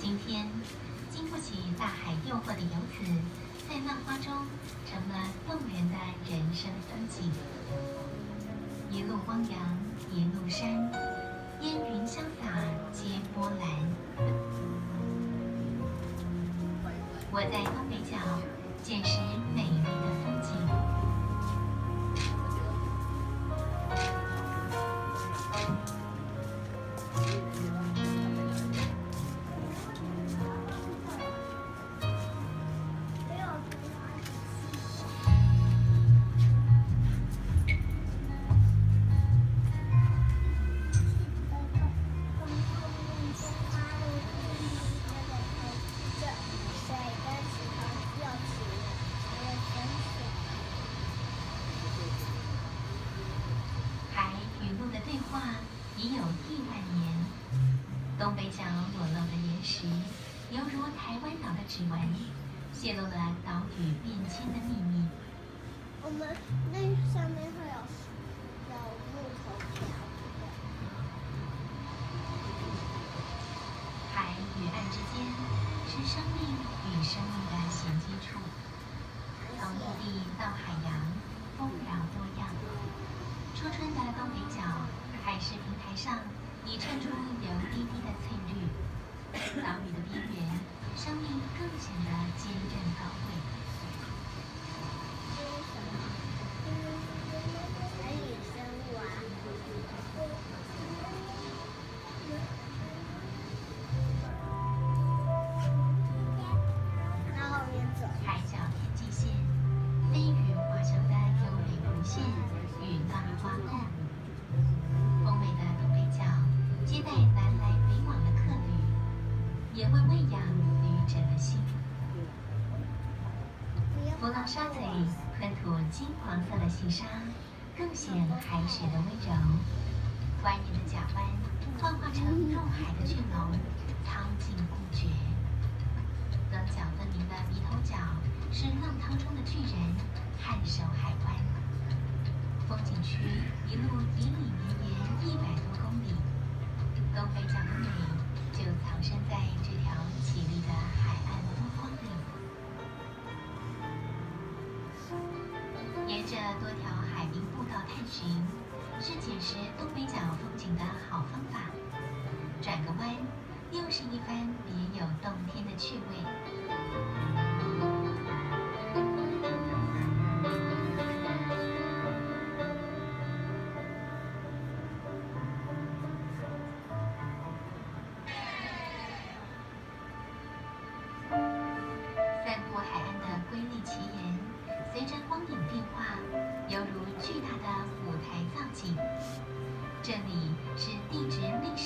今天经不起大海诱惑的游子，在浪花中成了动人的人生风景。一路汪洋，一路山，烟云潇洒皆波澜。我在东北角见识美丽的风景。已有亿万年，东北角裸露的岩石，犹如台湾岛的指纹，泄露了岛屿变迁的秘密。我们那上面会有有木头条。海与岸之间是生命与生命的衔接处，从陆地到海洋，丰饶多样。初春的东北角。海石平台上你衬出油滴滴的翠绿，岛屿的也为喂养旅者的心佛朗沙嘴喷吐金黄色的细沙，更显海水的温柔。蜿蜒的甲湾幻化成入海的巨龙，苍劲不绝。棱角分明的鼻头是捡拾东北角风景的好方法，转个弯，又是一番别有洞天的趣味。散步海岸的瑰丽奇岩，随着光影变化，犹如巨大的。这里是地质历史。